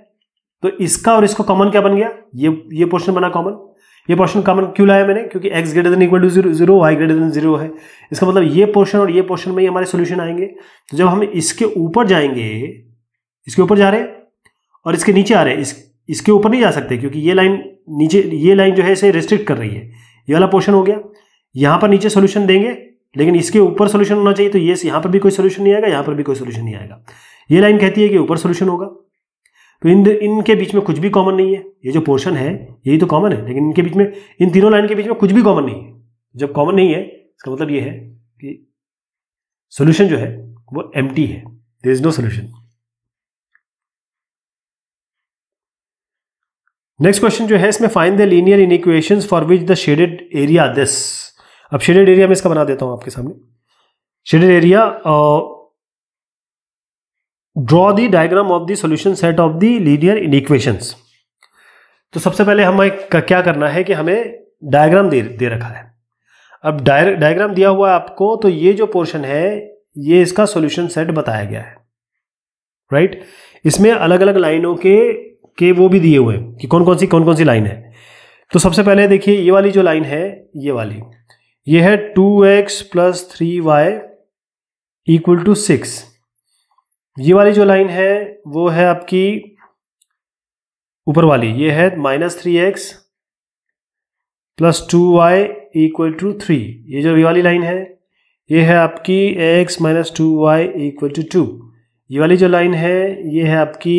तो इसका और इसको कॉमन क्या बन गया? ये ये पोर्शन बना कॉमन ये पोर्शन कॉमन क्यों लाया मैंने? क्योंकि x greater than equal to zero zero y greater than zero है। इसका मतलब ये पोर्शन और ये पोर्शन में ही हमारे सोल्यूशन आएँगे। तो जब हम इसके ऊपर जाएँगे, इसके ऊपर जा रहे हैं और इसके नीचे आ रहे हैं, इस, इसके ऊपर नहीं जा सकते क्योंकि ये लाइन नीचे, ये लाइन जो है इसे रिस्ट्रिक्ट कर रही है। ये वाला पोर्शन हो गया। यहाँ पर नीचे सोल्यूशन देंगे, लेकिन इसके ऊपर सोल्यूशन होना चाहिए। तो ये यहाँ पर भी कोई सोल्यूशन नहीं आएगा, यहाँ पर भी कोई सोल्यूशन नहीं आएगा। ये लाइन कहती है कि ऊपर सोल्यूशन होगा। तो इन इनके बीच में कुछ भी कॉमन नहीं है। ये जो पोर्शन है, यही तो कॉमन है, लेकिन इनके बीच में, इन तीनों लाइन के बीच में कुछ भी कॉमन नहीं है। जब कॉमन नहीं है, इसका मतलब ये है कि सोल्यूशन जो है, वो एम है। There is no solution next question जो है, इसमें find the linear in equation for which the shaded area this अब शेडेड एरिया में इसका बना देता हूँ आपके सामने। Shaded area draw the diagram of the solution set of the linear in equations तो सबसे पहले हमें क्या करना है कि हमें डायग्राम दे दे रखा है। अब डायग्राम दिया हुआ है आपको तो ये जो पोर्शन है, ये इसका सॉल्यूशन सेट बताया गया है। Right right? इसमें अलग अलग लाइनों के के वो भी दिए हुए हैं कि कौन कौन सी कौन कौन सी लाइन है। तो सबसे पहले देखिए, ये वाली जो लाइन है, ये वाली, ये है two x plus three y equal to six ये वाली जो लाइन है, वो है आपकी ऊपर वाली। ये है minus three x plus two y equal to three ये जो ये वाली लाइन है, ये है आपकी x minus two y equal to two ये वाली जो लाइन है, ये है आपकी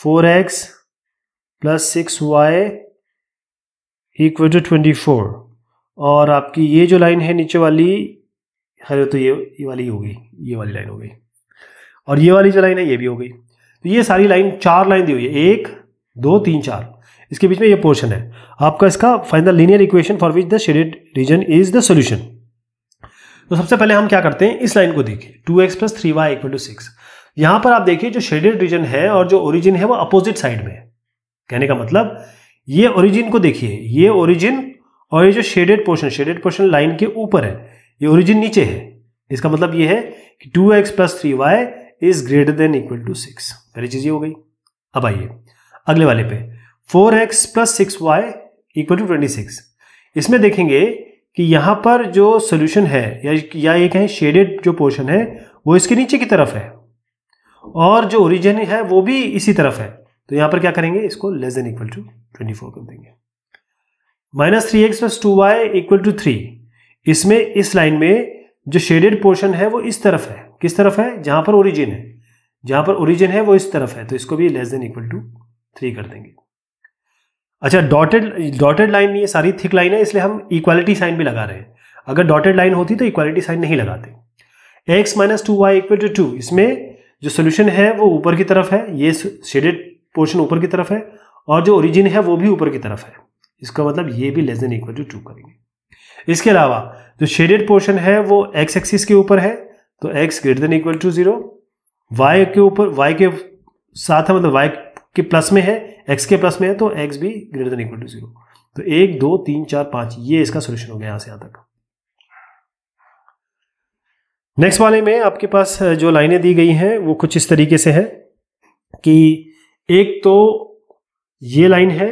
four x plus six y equal to twenty four और आपकी ये जो लाइन है नीचे वाली है तो ये ये वाली हो गई ये वाली लाइन हो गई और ये वाली जो लाइन है, ये भी हो गई। तो ये सारी लाइन, चार लाइन दी हुई है। एक, दो, तीन, चार। इसके बीच में ये पोर्शन है। आपका इसका final linear equation for which the shaded region is the solution तो सबसे पहले हम क्या करते हैं? इस लाइन को देखिए। Two x plus three y equal to six. यहाँ पर आप देखिए, जो शेडेड रीजन है और जो ओरिजिन है, वो अपोजिट साइड में है। कहने का मतलब ये ओरिजिन को देखिए। ये ओरिजिन और ये जो shaded portion shaded portion line के ऊपर है, ये ओरिजिन नीचे है। इसका मतलब ये है कि two x plus three y is greater than equal to six पहली चीज़ ये हो गई। अब आइए, अगले वाले पे। Four x plus six y equal to twenty six. इसमें देखेंगे कि यहाँ पर जो सोल्यूशन है, या या ये कहें शेडेड जो पोर्शन है, वो इसके नीचे की तरफ़ है। और जो ओरिजिन है, वो भी इसी तरफ़ है। तो यहाँ पर क्या करेंगे, इसको less than equal to twenty four कर देंगे। Minus three x plus two y equal to three. इसमें इस लाइन में जो शेडेड पोर्शन है, वो इस तरफ़ है। किस तरफ़ है? जहाँ पर ओरिजिन है। जहाँ पर ओरिजिन है, वो इस तरफ़ है। तो इसको भी less than equal to three कर देंगे। अच्छा डॉटेड डॉटेड लाइन ये सारी थिक लाइन है, इसलिए हम इक्वालिटी साइन भी लगा रहे हैं। अगर डॉटेड लाइन होती तो इक्वालिटी साइन नहीं लगाते। X minus two y equal to two इसमें जो सोल्यूशन है, वो ऊपर की तरफ़ है। ये शेडेड पोर्शन ऊपर की तरफ़ है और जो ओरिजिन है, वो भी ऊपर की तरफ़ है। इसका मतलब ये भी less than equal to two करेंगे। इसके अलावा जो शेडेड पोर्शन है, वो एक्स एक्सिस के ऊपर है। तो x greater than equal to zero y के ऊपर वाई के साथ है मतलब वाई के प्लस में है एक्स के प्लस में है तो एक्स भी greater than equal to zero तो एक, दो, तीन, चार, पाँच, ये इसका सोल्यूशन हो गया यहाँ से यहाँ तक। नेक्स्ट वाले में आपके पास जो लाइनें दी गई हैं, वो कुछ इस तरीके से है कि एक तो ये लाइन है,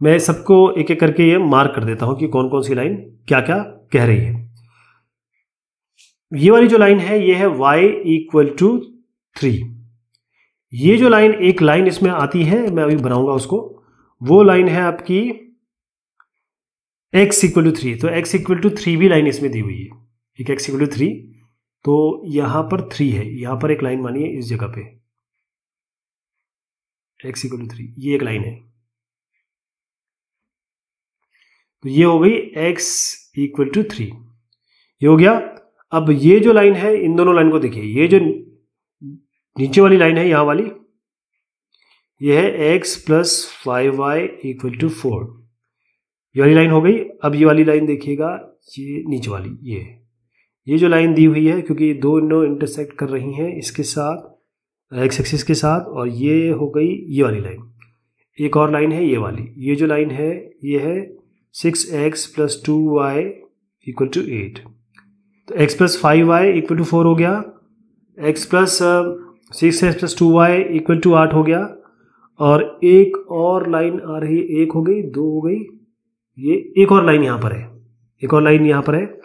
मैं सबको एक एक करके ये मार्क कर देता हूँ कि कौन कौन सी लाइन क्या क्या कह रही है। ये वाली जो लाइन है, ये है y इक्वल टू थ्री ये जो लाइन, एक लाइन इसमें आती है, मैं अभी बनाऊँगा उसको, वो लाइन है आपकी x इक्वल टू थ्री तो x इक्वल टू थ्री भी लाइन इसमें दी हुई है। एक x इक्वल टू थ्री तो यहाँ पर थ्री है, यहाँ पर एक लाइन मानिए इस जगह पे। x इक्वल टू थ्री ये एक लाइन है। तो ये हो गई x इक्वल टू थ्री ये हो गया अब ये जो लाइन है, इन दोनों लाइन को देखिए, ये जो नीचे वाली लाइन है, यहाँ वाली, ये है x plus five y equal to four ये वाली लाइन हो गई, अब ये वाली लाइन देखिएगा, ये नीचे वाली, ये। ये जो लाइन दी हुई है, क्योंकि दो नो इंटरसेक्ट कर रही हैं, इसके साथ एक्स एक्सिस के साथ, और ये हो गई ये वाली लाइन। एक और लाइन है, ये वाली। ये जो लाइन है, ये है six x plus two y equal to eight तो x plus five y equal to four हो गया। X plus six x plus two y equal to आठ हो गया। और एक और लाइन आ रही है एक हो गई, दो हो गई। ये एक और लाइन यहाँ पर है। एक और लाइन यहाँ पर है।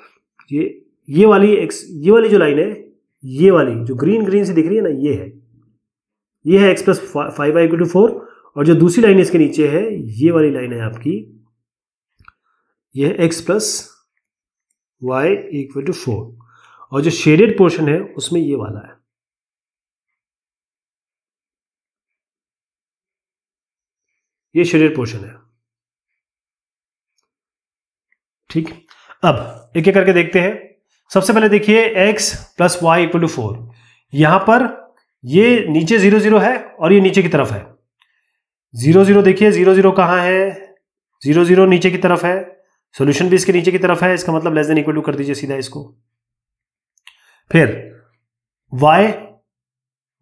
ये ये वाली एक्स ये वाली जो लाइन है, ये वाली, जो ग्रीन ग्रीन से दिख रही है ना, ये है। ये है x plus five y equal to four और जो दूसरी लाइन इसके नीचे है, ये वाली लाइन है आपकी। ये है x plus y equal to four और जो शेडेड पोर्शन है, उसमें ये वाला है। ये शेडेड पोर्शन है। ठीक? अब एक एक करके देखते हैं। सबसे पहले देखिए, x plus y equal to four यहाँ पर ये नीचे ज़ीरो ज़ीरो है और ये नीचे की तरफ़ है। ज़ीरो ज़ीरो देखिए ज़ीरो ज़ीरो कहाँ है? ज़ीरो ज़ीरो नीचे की तरफ़ है। सोल्यूशन भी इसके नीचे की तरफ़ है, इसका मतलब लेस देन इक्वल टू कर दीजिए सीधा इसको। फिर, y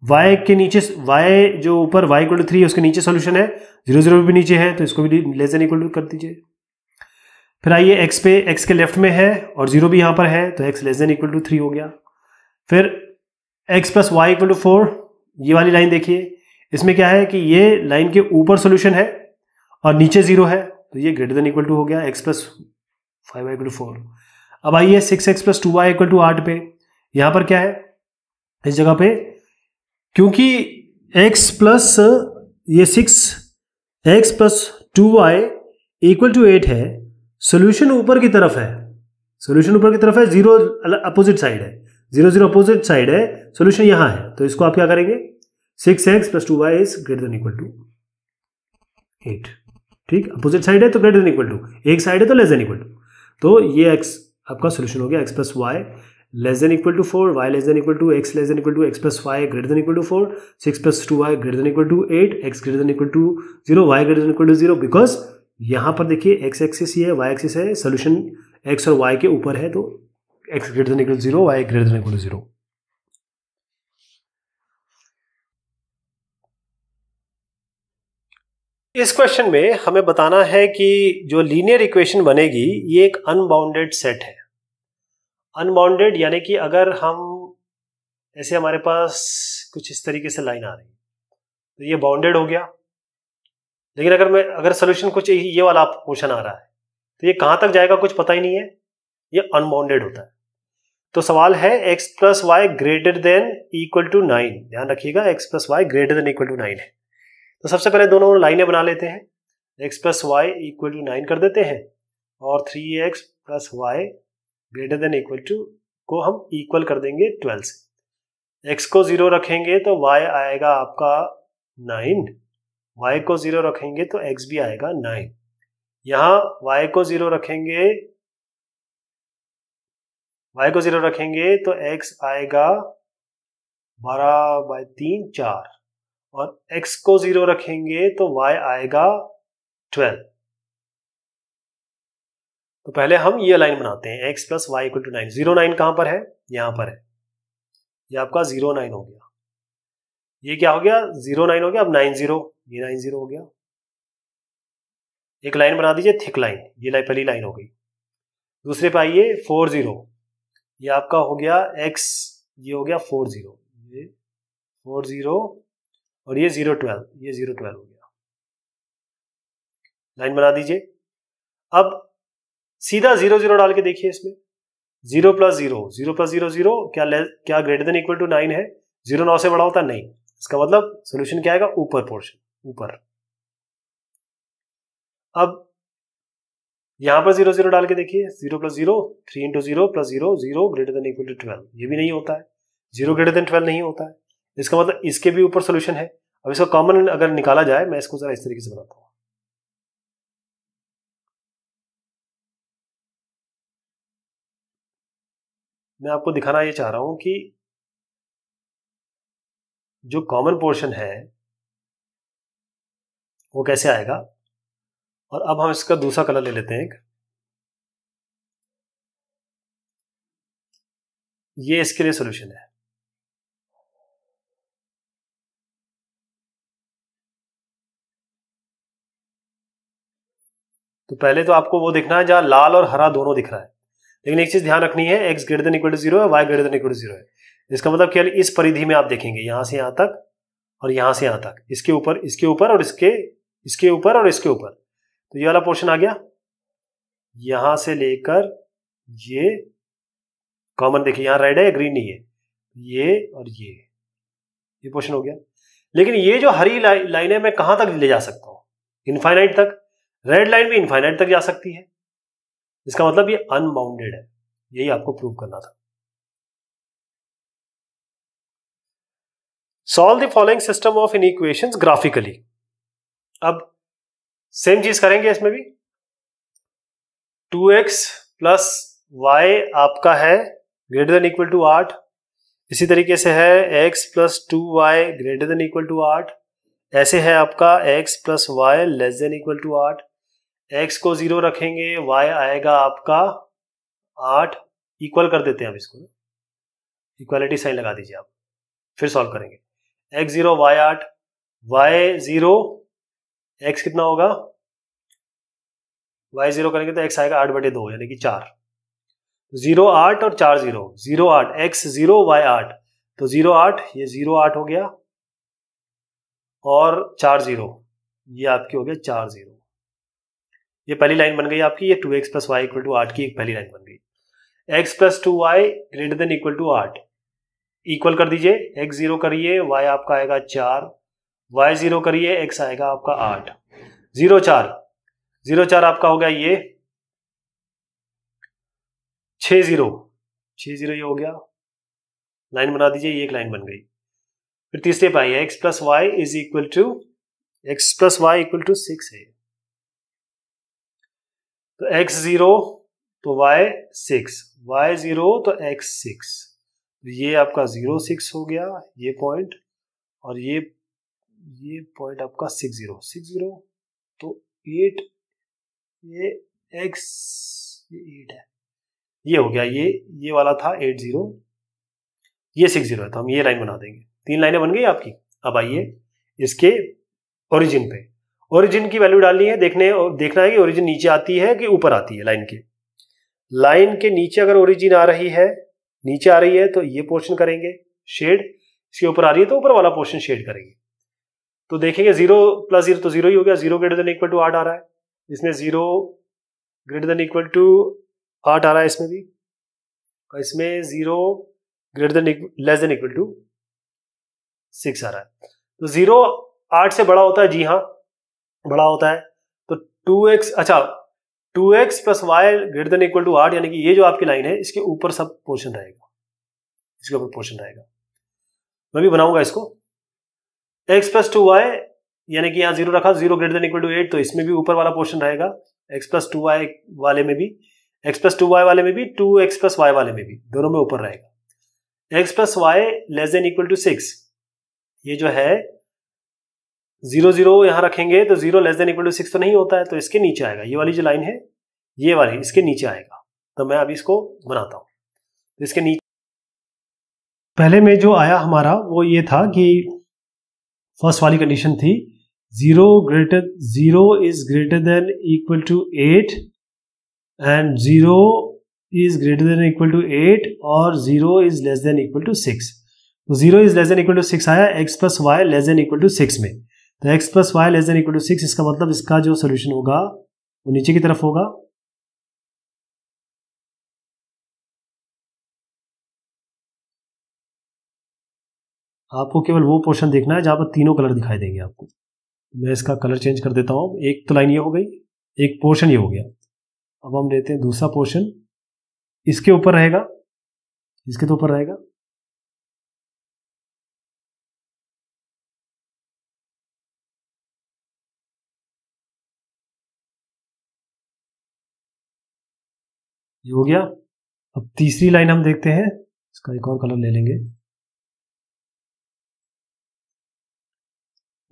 y के नीचे, y जो ऊपर y इक्वल टू थ्री उसके नीचे सोल्यूशन है। ज़ीरो ज़ीरो भी नीचे है तो इसको भी लेस देन इक्वल टू कर दीजिए। फिर आइए x पे, x के लेफ़्ट में है, और ज़ीरो भी यहाँ पर है तो x less than equal to three हो गया। फिर, x plus y equal to four ये वाली लाइन देखिए। इसमें क्या है कि ये लाइन के ऊपर सोल्यूशन है, और नीचे ज़ीरो है। तो ये ग्रेटर देन इक्वल टू हो गया x plus five y equal to four अब आइए six x plus two y equal to आठ पे। यहाँ पर क्या है? इस जगह पे, क्योंकि x प्लस ये six x plus two y equal to eight है सोल्यूशन ऊपर की तरफ़ है। सोल्यूशन ऊपर की तरफ़ है ज़ीरो अपोजिट साइड है। ज़ीरो ज़ीरो अपोजिट साइड है सोल्यूशन यहाँ है। तो इसको आप क्या करेंगे? Six x plus two y is greater than equal to eight ठीक अपोजिट साइड है तो ग्रेटर इक्वल टू एक साइड है तो लेस देन इक्वल टू तो ये एक्स आपका सोल्यूशन हो गया x plus y less than equal to four y less than equal to x less than equal to x plus y greater than equal to four six plus two y greater than equal to eight x greater than equal to zero y greater than equal to zero because यहाँ पर देखिए x axis ही है y axis है solution x और y के ऊपर है तो x greater than equal zero y greater than equal to zero इस क्वेश्चन में हमें बताना है कि जो लीनियर इक्वेशन बनेगी, ये एक अनबाउंडेड सेट है। अनबाउंडेड यानी कि अगर हम, ऐसे हमारे पास कुछ इस तरीके से लाइन आ रही तो ये बाउंडेड हो गया। लेकिन अगर मैं, अगर सोल्यूशन कुछ ये वाला क्वेश्चन आ रहा है तो ये कहाँ तक जाएगा कुछ पता ही नहीं है, ये अनबाउंडेड होता है। तो सवाल है x plus y greater than equal to nine ध्यान रखिएगा, x plus y greater than equal to nine है। तो सबसे पहले दोनों लाइनें बना लेते हैं। X plus y equal to nine कर देते हैं और three x plus y greater than equal to को हम इक्वल कर देंगे ट्वेल्व से। एक्स को ज़ीरो रखेंगे तो वाई आएगा आपका नाइन वाई को ज़ीरो रखेंगे तो एक्स भी आएगा नाइन यहाँ वाई को ज़ीरो रखेंगे, y को ज़ीरो रखेंगे तो x आएगा बारह बाय तीन चार। और x को ज़ीरो रखेंगे तो y आएगा ट्वेल्व तो पहले हम ये लाइन बनाते हैं, x plus y equal to nine zero nine कहाँ पर है? यहाँ पर है। ये आपका ज़ीरो नाइन हो गया। ये क्या हो गया? ज़ीरो नाइन हो गया, अब नाइन ज़ीरो ये नाइन ज़ीरो हो गया। एक लाइन बना दीजिए थिक लाइन ये लाइन पहली लाइन हो गई। दूसरे पे आइए फोर ज़ीरो ये आपका हो गया एक्स ये हो गया फोर ज़ीरो फोर ज़ीरो और ये ज़ीरो ट्वेल्व ये ज़ीरो ट्वेल्व हो गया। लाइन बना दीजिए। अब सीधा ज़ीरो ज़ीरो डाल के देखिए इसमें। Zero plus zero zero plus zero zero क्या क्या greater than equal to nine है? ज़ीरो नौ से बड़ा होता नहीं। इसका मतलब सोल्यूशन क्या आएगा? ऊपर पोर्शन ऊपर। अब यहाँ पर ज़ीरो ज़ीरो डाल के देखिए। Zero plus zero three into zero plus zero zero greater than equal to twelve ये भी नहीं होता है। ज़ीरो ग्रेटर देन ट्वेल्व नहीं होता है। इसका मतलब इसके भी ऊपर सोल्यूशन है। अब इसका कॉमन अगर निकाला जाए, मैं इसको जरा इस तरीके से बनाता हूँ। मैं आपको दिखाना ये चाह रहा हूँ कि जो कॉमन पोर्शन है, वो कैसे आएगा? और अब हम इसका दूसरा कलर ले लेते हैं एक। ये इसके लिए सोल्यूशन है। तो पहले तो आपको वो दिखना है जहाँ लाल और हरा दोनों दिख रहा है। लेकिन एक चीज़ ध्यान रखनी है x greater than equal to zero है y greater than equal to zero है। इसका मतलब केवल इस परिधि में आप देखेंगे, यहाँ से यहाँ तक और यहाँ से यहाँ तक। इसके ऊपर इसके ऊपर और इसके इसके ऊपर और इसके ऊपर। तो ये वाला पोर्शन आ गया। यहाँ से लेकर ये कॉमन देखिए, यहाँ रेड है ग्रीन नहीं है। ये और ये ये पोर्शन हो गया। लेकिन ये जो हरी लाइन है, मैं कहाँ तक ले जा सकता हूँ? इनफाइनाइट तक? रेड लाइन भी इनफाइनाइट तक जा सकती है। इसका मतलब ये अनबाउंडेड है। यही आपको प्रूव करना था। Solve the following system of inequation graphically अब सेम चीज़ करेंगे इसमें भी। टू एक्स प्लस वाई आपका है ग्रेटर देन इक्वल टू आठ। इसी तरीके से है x plus two y greater than equal to आठ। ऐसे है आपका x plus y less than equal to आठ। एक्स को ज़ीरो रखेंगे वाई आएगा आपका आठ इक्वल कर देते हैं आप इसको। इक्वालिटी साइन लगा दीजिए आप। फिर सॉल्व करेंगे। एक्स ज़ीरो वाई आठ वाई ज़ीरो एक्स कितना होगा? वाई ज़ीरो करेंगे तो एक्स आएगा आठ बटे दो, यानी कि चार। ज़ीरो आठ और चार ज़ीरो ज़ीरो आठ एक्स ज़ीरो वाई आठ। तो ज़ीरो आठ, ये ज़ीरो आठ हो गया। और चार ज़ीरो ये आपकी हो गया चार ज़ीरो ये पहली लाइन बन गई आपकी, ये two x plus y equal to आठ की एक पहली लाइन बन गई। X plus two y greater than equal to आठ। इक्वल कर दीजिए एक्स ज़ीरो करिए वाई आपका आएगा चार। वाई ज़ीरो करिए एक्स आएगा आपका आठ। ज़ीरो चार। ज़ीरो चार आपका हो गया ये छ ज़ीरो छ ज़ीरो ये हो गया। लाइन बना दीजिए, ये एक लाइन बन गई। फिर तीसरे पे आइए x plus y is equal to x plus y equal to six है। तो एक्स ज़ीरो तो वाई सिक्स वाई ज़ीरो तो एक्स सिक्स तो ये आपका ज़ीरो सिक्स हो गया, ये पॉइंट और ये ये पॉइंट आपका सिक्स ज़ीरो सिक्स ज़ीरो तो एट ये एक्स ये एट है। ये हो गया, ये ये वाला था एट ज़ीरो ये सिक्स ज़ीरो है तो हम ये लाइन बना देंगे। तीन लाइनें बन गई आपकी। अब आइए इसके ओरिजिन पे। ओरिजिन की वैल्यू डालनी है, देखने, देखना है कि ओरिजिन नीचे आती है कि ऊपर आती है लाइन के। लाइन के नीचे अगर ओरिजिन आ रही है, नीचे आ रही है तो ये पोर्शन करेंगे शेड इसके ऊपर आ रही है तो ऊपर वाला पोर्शन शेड करेंगे। तो देखेंगे ज़ीरो प्लस ज़ीरो तो ज़ीरो ही हो गया zero greater than equal to आठ आ रहा है। इसमें zero greater than equal to आठ आ रहा है इसमें भी। और इसमें zero greater than less than equal to six आ रहा है। तो ज़ीरो आठ से बड़ा होता है, जी हाँ बड़ा होता है। तो टू एक्स अच्छा two x plus y greater than equal to आठ यानी कि ये जो आपकी लाइन है, इसके ऊपर सब पोर्शन रहेगा। इसके ऊपर पोर्शन रहेगा। मैं भी बनाऊँगा इसको। एक्स प्लस टू वाई यानी कि यहाँ ज़ीरो रखा zero greater than equal to eight तो इसमें भी ऊपर वाला पोर्शन रहेगा। एक्स प्लस टू वाई वाले में भी एक्स प्लस टू वाई वाले में भी टू एक्स प्लस वाई वाले में भी, दोनों में ऊपर रहेगा। X plus y less than equal to six ये जो है ज़ीरो ज़ीरो यहाँ रखेंगे तो zero less than equal to six तो नहीं होता है तो इसके नीचे आएगा। ये वाली जो लाइन है, ये वाली, इसके नीचे आएगा। तो मैं अभी इसको बनाता हूँ। तो इसके नीचे पहले में जो आया हमारा, वो ये था कि फ़र्स्ट वाली कंडीशन थी, zero greater zero is greater than equal to eight and zero is greater than equal to eight और zero is less than equal to six तो zero is less than equal to six आया x plus y less than equal to six में। तो x plus y less than equal to six इसका मतलब इसका जो solution होगा, वो नीचे की तरफ़ होगा। आपको केवल वो पोर्शन देखना है जहाँ पर तीनों कलर दिखाई देंगे आपको। मैं इसका कलर चेंज कर देता हूँ। एक तो लाइन ये हो गई, एक पोर्शन ये हो गया। अब हम लेते हैं दूसरा पोर्शन इसके ऊपर रहेगा, इसके तो ऊपर रहेगा। ये हो गया। अब तीसरी लाइन हम देखते हैं। इसका एक और कलर ले लेंगे।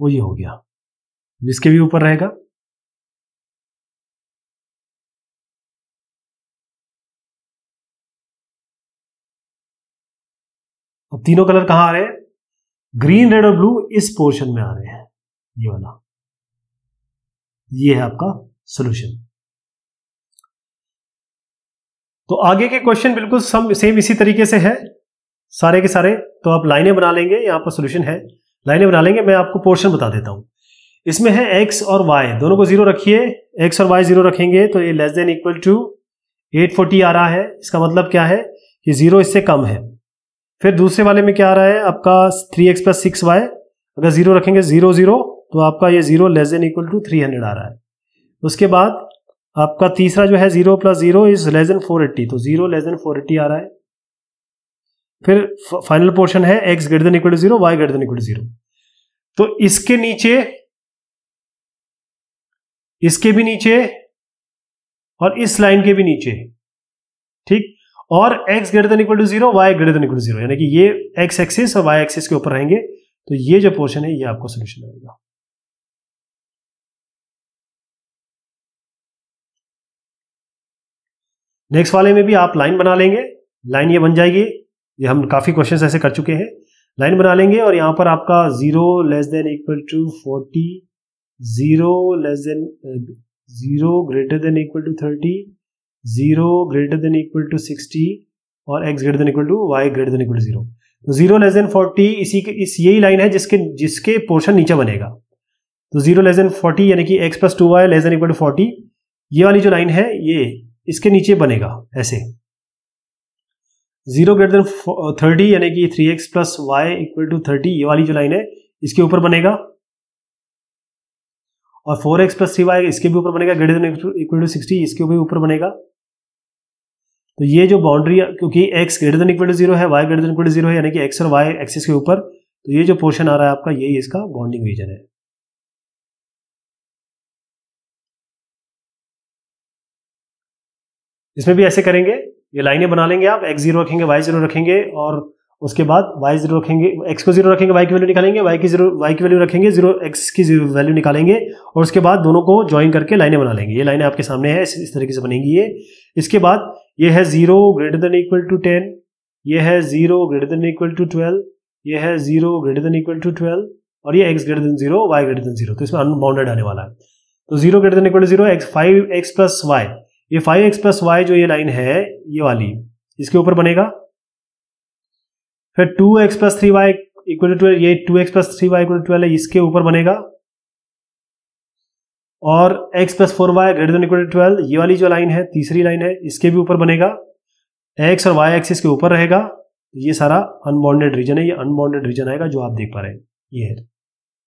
वो ये हो गया। जिसके भी ऊपर रहेगा। अब तीनों कलर कहाँ आ रहे हैं? ग्रीन रेड और ब्लू इस पोर्शन में आ रहे हैं। ये वाला। ये है आपका सोल्यूशन तो आगे के क्वेश्चन बिल्कुल सम सेम इसी तरीके से है। सारे के सारे तो आप लाइनें बना लेंगे, यहाँ पर सोल्यूशन है। लाइनें बना लेंगे, मैं आपको पोर्शन बता देता हूँ। इसमें है एक्स और वाई दोनों को ज़ीरो रखिए। एक्स और वाई ज़ीरो रखेंगे तो ये less than equal to eight forty आ रहा है। इसका मतलब क्या है? कि ज़ीरो इससे कम है। फिर दूसरे वाले में क्या आ रहा है? आपका three x plus six y अगर ज़ीरो रखेंगे ज़ीरो ज़ीरो तो आपका ये zero less than equal to three hundred आ रहा है। उसके बाद आपका तीसरा जो है zero plus zero is less than four eighty तो zero less than four eighty आ रहा है। फिर फाइनल पोर्शन है x greater than equal to zero y greater than equal to zero तो इसके नीचे, इसके भी नीचे और इस लाइन के भी नीचे, ठीक? और x greater than equal to zero y greater than equal to zero यानी कि ये x एक्सिस और y एक्सिस के ऊपर रहेंगे। तो ये जो पोर्शन है, ये आपको सोल्यूशन आएगा नेक्स्ट वाले में भी आप लाइन बना लेंगे। लाइन ये बन जाएगी। ये हम काफ़ी क्वेश्चन ऐसे कर चुके हैं। लाइन बना लेंगे और यहाँ पर आपका zero less than equal to forty zero less than zero greater than equal to thirty zero greater than equal to sixty और x greater than equal to y greater than equal to zero तो zero less than forty इसी के, इस यही line है जिसके जिसके portion नीचे बनेगा। तो ज़ीरो लेस देन फोर्टी यानी कि x plus two y less than equal to forty ये वाली जो लाइन है, ये इसके नीचे बनेगा, ऐसे। ज़ीरो ग्रेटर देन थर्टी यानी कि three x plus y equal to thirty ये वाली जो लाइन है, इसके ऊपर बनेगा। और four x plus three y इसके भी ऊपर बनेगा greater than equal to sixty इसके भी ऊपर बनेगा। तो ये जो बाउंड्री क्योंकि x greater than equal to zero है y greater than equal to zero है, यानी कि एक्स और वाई एक्सिस के ऊपर तो ये जो पोर्शन आ रहा है आपका, यही इसका बॉन्डिंग रीजन है। इसमें भी ऐसे करेंगे ये लाइनें बना लेंगे आप एक्स ज़ीरो रखेंगे वाई ज़ीरो रखेंगे और उसके बाद वाई ज़ीरो रखेंगे एक्स को ज़ीरो रखेंगे वाई की वैल्यू निकालेंगे वाई की ज़ीरो वाई की वैल्यू रखेंगे ज़ीरो एक्स की वैल्यू निकालेंगे और उसके बाद दोनों को ज्वाइन करके लाइनें बना लेंगे। ये लाइनें आपके सामने है इस, तरीके से बनेंगी ये। इसके बाद ये है zero greater than equal to ten ये है zero greater than equal to twelve ये है zero greater than equal to twelve और ये x greater than zero y greater than zero तो इसमें अनबाउंडेड आने वाला है। तो zero greater than equal to zero x five x plus y ये फाइव एक्स प्लस वाई जो ये लाइन है, ये वाली, इसके ऊपर बनेगा। फिर two x plus three y equal to twelve ये two x plus three y equal twelve है, इसके ऊपर बनेगा। और x plus four y greater than equal to twelve ये वाली जो लाइन है, तीसरी लाइन है, इसके भी ऊपर बनेगा। एक्स और वाई एक्सिस के ऊपर रहेगा। ये सारा अनबाउंडेड रीजन है, ये अनबाउंडेड रीजन आएगा जो आप देख पा रहे हैं। ये है।